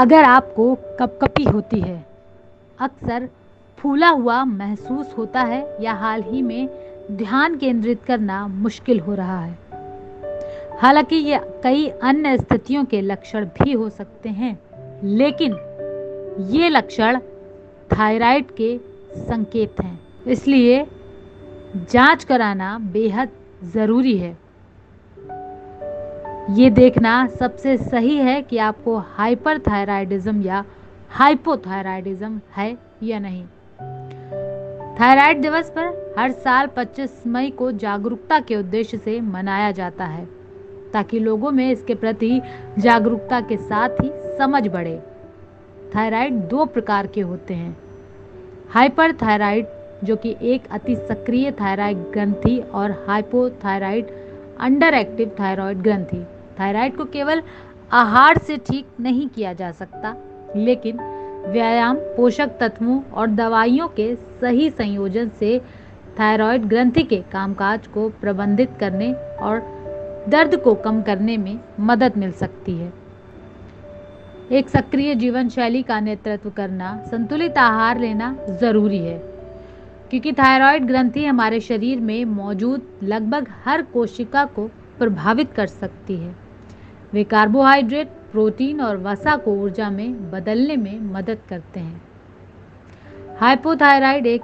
अगर आपको कपकपी होती है, अक्सर फूला हुआ महसूस होता है या हाल ही में ध्यान केंद्रित करना मुश्किल हो रहा है। हालाँकि ये कई अन्य स्थितियों के लक्षण भी हो सकते हैं, लेकिन ये लक्षण थायराइड के संकेत हैं। इसलिए जाँच कराना बेहद ज़रूरी है। ये देखना सबसे सही है कि आपको हाइपरथायराइडिज्म या हाइपोथायराइडिज्म है या नहीं। थायराइड दिवस पर हर साल 25 मई को जागरूकता के उद्देश्य से मनाया जाता है, ताकि लोगों में इसके प्रति जागरूकता के साथ ही समझ बढ़े। थायराइड दो प्रकार के होते हैं। हाइपरथायराइड जो कि एक अति सक्रिय थायराइड ग्रंथि और हाइपोथायराइड अंडर एक्टिव थायराइड ग्रंथि। थायराइड को केवल आहार से ठीक नहीं किया जा सकता, लेकिन व्यायाम, पोषक तत्वों और दवाइयों के सही संयोजन से थायराइड ग्रंथि के कामकाज को प्रबंधित करने और दर्द को कम करने में मदद मिल सकती है। एक सक्रिय जीवन शैली का नेतृत्व करना, संतुलित आहार लेना ज़रूरी है। क्योंकि थायराइड ग्रंथि हमारे शरीर में मौजूद लगभग हर कोशिका को प्रभावित कर सकती है। वे कार्बोहाइड्रेट, प्रोटीन और वसा को ऊर्जा में बदलने में मदद करते हैं। हाइपोथायराइड एक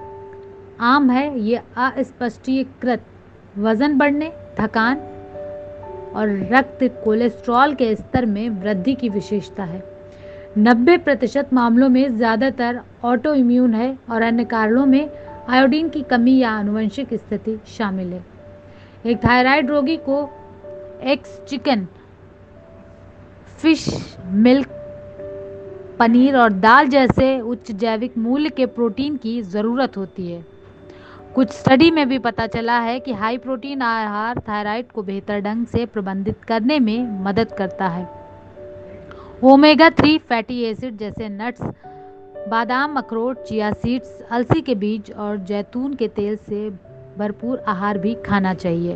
आम है, ये अस्पष्टीकृत वज़न बढ़ने, थकान और रक्त कोलेस्ट्रॉल के स्तर में वृद्धि की विशेषता है। 90 प्रतिशत मामलों में ज़्यादातर ऑटो इम्यून है और अन्य कारणों में आयोडीन की कमी या आनुवंशिक स्थिति शामिल है। एक थायराइड रोगी को eggs chicken fish milk paneer और दाल जैसे उच्च जैविक मूल्य के प्रोटीन की ज़रूरत होती है। कुछ स्टडी में भी पता चला है कि हाई प्रोटीन आहार थायराइड को बेहतर ढंग से प्रबंधित करने में मदद करता है। ओमेगा थ्री फैटी एसिड जैसे नट्स बादाम अखरोट चिया सीड्स, अलसी के बीज और जैतून के तेल से भरपूर आहार भी खाना चाहिए।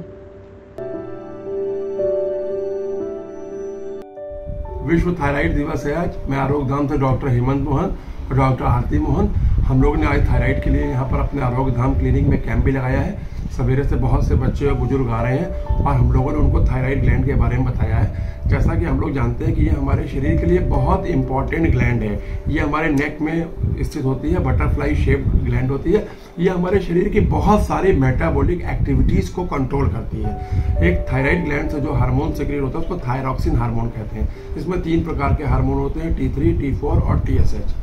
विश्व थायराइड दिवस है आज। मैं आरोग्य धाम से डॉक्टर हेमंत मोहन और डॉक्टर आरती मोहन। हम लोग ने आज थायराइड के लिए यहाँ पर अपने आरोग्य धाम क्लिनिक में कैंप भी लगाया है। सवेरे से बहुत से बच्चे और बुज़ुर्ग आ रहे हैं और हम लोगों ने उनको थायराइड ग्लैंड के बारे में बताया है। जैसा कि हम लोग जानते हैं कि ये हमारे शरीर के लिए बहुत इंपॉर्टेंट ग्लैंड है। ये हमारे नेक में स्थित होती है बटरफ्लाई शेप ग्लैंड होती है। ये हमारे शरीर की बहुत सारी मेटाबॉलिक एक्टिविटीज़ को कंट्रोल करती है। एक थायराइड ग्लैंड से जो हार्मोन सिक्रिएट होता है, उसको थायरॉक्सिन हार्मोन कहते हैं। इसमें तीन प्रकार के हार्मोन होते हैं टी थ्री टी फोर और टी एस एच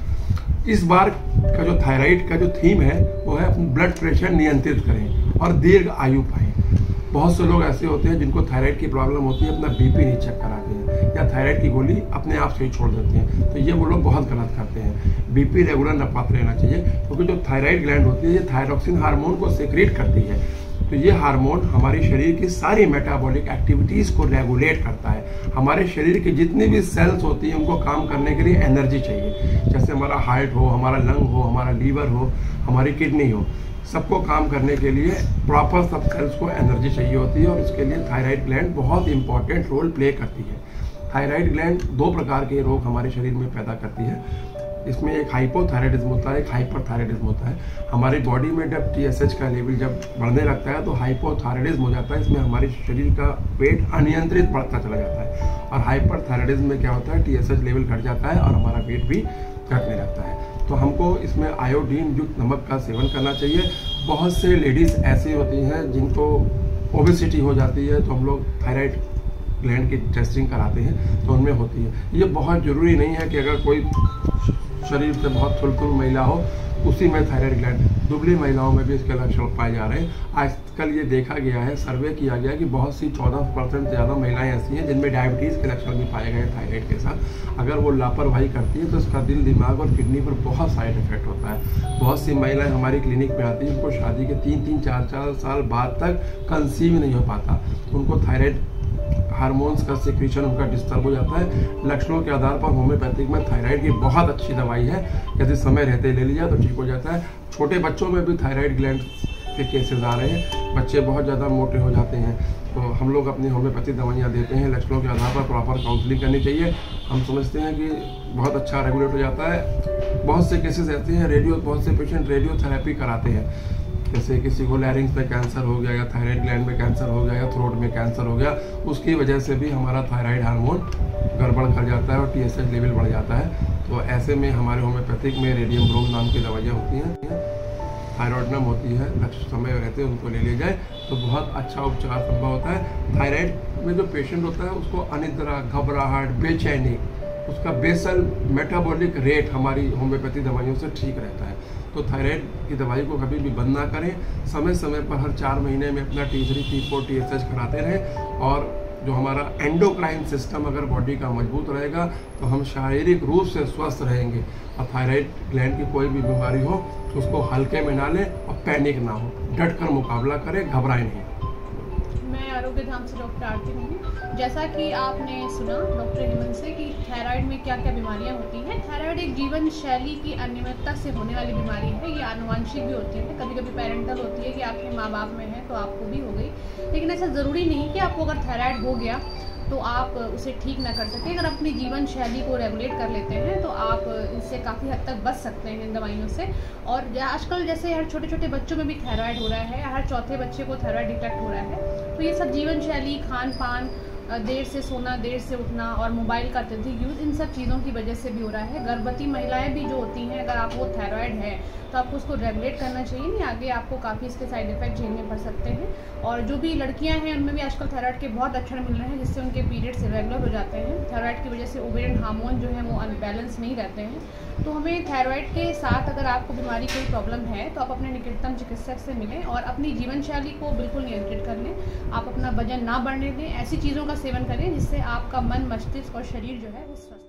इस बार का जो थायराइड का जो थीम है, वो है ब्लड प्रेशर नियंत्रित करें और दीर्घ आयु पाएँ। बहुत से लोग ऐसे होते हैं जिनको थायराइड की प्रॉब्लम होती है, अपना बीपी नहीं चेक कराते हैं या थायराइड की गोली अपने आप से ही छोड़ देते हैं। तो ये वो लोग बहुत गलत करते हैं। बीपी रेगुलर नपाते रहना चाहिए, क्योंकि तो जो थायराइड ग्लैंड होती है, ये थायरोक्सिन हार्मोन को सेक्रेट करती है। तो ये हार्मोन हमारे शरीर की सारी मेटाबॉलिक एक्टिविटीज़ को रेगुलेट करता है। हमारे शरीर की जितनी भी सेल्स होती हैं, उनको काम करने के लिए एनर्जी चाहिए। जैसे हमारा हार्ट हो, हमारा लंग हो, हमारा लीवर हो, हमारी किडनी हो, सबको काम करने के लिए प्रॉपर सब सेल्स को एनर्जी चाहिए होती है और इसके लिए थायराइड ग्लैंड बहुत इंपॉर्टेंट रोल प्ले करती है। थायराइड ग्लैंड दो प्रकार के रोग हमारे शरीर में पैदा करती है। इसमें एक हाइपोथायराइडिज्म होता है, एक हाइपरथायराइडिज्म होता है। हमारी बॉडी में जब टीएसएच का लेवल जब बढ़ने लगता है तो हाइपोथायराइडिज्म हो जाता है। इसमें हमारे शरीर का वेट अनियंत्रित बढ़ता चला जाता है। और हाइपरथायराइडिज्म में क्या होता है टीएसएच लेवल घट जाता है और हमारा वेट भी घटने लगता है। तो हमको इसमें आयोडीन युक्त नमक का सेवन करना चाहिए। बहुत से लेडीज़ ऐसी होती हैं, जिनको ओबेसिटी हो जाती है तो हम लोग थायराइड ग्लैंड की टेस्टिंग कराते हैं तो उनमें होती है। ये बहुत ज़रूरी नहीं है कि अगर कोई शरीर से बहुत थुलथुल महिला हो, उसी में थायराइड ग्लैंड दुबली महिलाओं में भी इसके लक्षण पाए जा रहे हैं। आजकल ये देखा गया है, सर्वे किया गया कि बहुत सी 14 परसेंट ज़्यादा महिलाएँ ऐसी हैं जिनमें डायबिटीज़ के लक्षण भी पाए गए थायराइड के साथ। अगर वो लापरवाही करती है तो इसका दिल, दिमाग और किडनी पर बहुत साइड इफ़ेक्ट होता है। बहुत सी महिलाएँ हमारी क्लिनिक में आती हैं, उनको शादी के तीन तीन, चार चार साल बाद तक कंसीव नहीं हो पाता। उनको थायराइड हार्मोन्स का सिक्रीशन उनका डिस्टर्ब हो जाता है। लक्षणों के आधार पर होम्योपैथिक में थायराइड की बहुत अच्छी दवाई है। यदि समय रहते ले लिया तो ठीक हो जाता है। छोटे बच्चों में भी थायराइड ग्लैंड के केसेस आ रहे हैं। बच्चे बहुत ज़्यादा मोटे हो जाते हैं। तो हम लोग अपनी होम्योपैथी दवाइयाँ देते हैं। लक्षणों के आधार पर प्रॉपर काउंसलिंग करनी चाहिए। हम समझते हैं कि बहुत अच्छा रेगुलेट हो जाता है। बहुत से केसेस ऐसे हैं। रेडियो बहुत से पेशेंट रेडियो थेरेपी कराते हैं। जैसे किसी को लैरिंग्स में कैंसर हो गया या थायराइड ग्लैंड में कैंसर हो गया या थ्रोट में कैंसर हो गया, उसकी वजह से भी हमारा थायराइड हार्मोन गड़बड़ कर जाता है और टीएसएच लेवल बढ़ जाता है। तो ऐसे में हमारे होम्योपैथिक में रेडियम ब्रोम नाम की दवाइयाँ होती हैं। थायराइडनम होती है, लक्ष्य समय रहते हैं, उनको ले लिया जाए। तो बहुत अच्छा उपचार संभव होता है। थायराइड में जो पेशेंट होता है, उसको अनिद्रा, घबराहट, बेचैनी उसका बेसल मेटाबॉलिक रेट हमारी होम्योपैथी दवाइयों से ठीक रहता है। तो थायराइड की दवाई को कभी भी बंद ना करें। समय समय पर हर चार महीने में अपना T three T four T S H कराते रहें और जो हमारा एंडोक्राइन सिस्टम अगर बॉडी का मज़बूत रहेगा तो हम शारीरिक रूप से स्वस्थ रहेंगे। और थायराइड ग्लैंड की कोई भी बीमारी हो तो उसको हल्के में ना लें और पैनिक ना हो। डट कर मुकाबला करें, घबराए नहीं। आरोग्य धाम से डॉक्टर आरती हूँ जैसा कि आपने सुना डॉक्टर हेमंत से कि थायराइड में क्या क्या बीमारियाँ होती हैं। थायराइड एक जीवन शैली की अनियमितता से होने वाली बीमारी है। ये आनुवंशिक भी होती है। कभी कभी पेरेंटल होती है कि आपके माँ बाप में है तो आपको भी हो गई। लेकिन ऐसा ज़रूरी नहीं कि आपको अगर थायराइड हो गया तो आप उसे ठीक ना कर सकें। अगर अपनी जीवन शैली को रेगुलेट कर लेते हैं तो आप इससे काफ़ी हद तक बच सकते हैं इन दवाइयों से। और आजकल जैसे हर छोटे छोटे बच्चों में भी थायराइड हो रहा है। हर चौथे बच्चे को थायराइड डिटेक्ट हो रहा है। तो ये सब जीवन शैली खान पान देर से सोना, देर से उठना और मोबाइल का अत्यधिक यूज़ इन सब चीज़ों की वजह से भी हो रहा है। गर्भवती महिलाएँ भी जो होती हैं, अगर आपको थायराइड है तो आपको उसको रेगुलेट करना चाहिए, नहीं, आगे आपको काफ़ी इसके साइड इफ़ेक्ट झेलने पड़ सकते हैं। और जो भी लड़कियाँ हैं, उनमें भी आजकल थायराइड के बहुत लक्षण मिल रहे हैं, जिससे उनके पीरियड्स रेगुलर हो जाते हैं। थायराइड की वजह से ओवेरियन हार्मोन जो है, वो अनबैलेंस नहीं रहते हैं। तो हमें थायराइड के साथ अगर आपको बीमारी कोई प्रॉब्लम है तो आप अपने निकटतम चिकित्सक से मिलें और अपनी जीवन शैली को बिल्कुल नियंत्रित कर लें। आप अपना वज़न ना बढ़ने दें। ऐसी चीज़ों का सेवन करें जिससे आपका मन मस्तिष्क और शरीर जो है वो स्वस्थ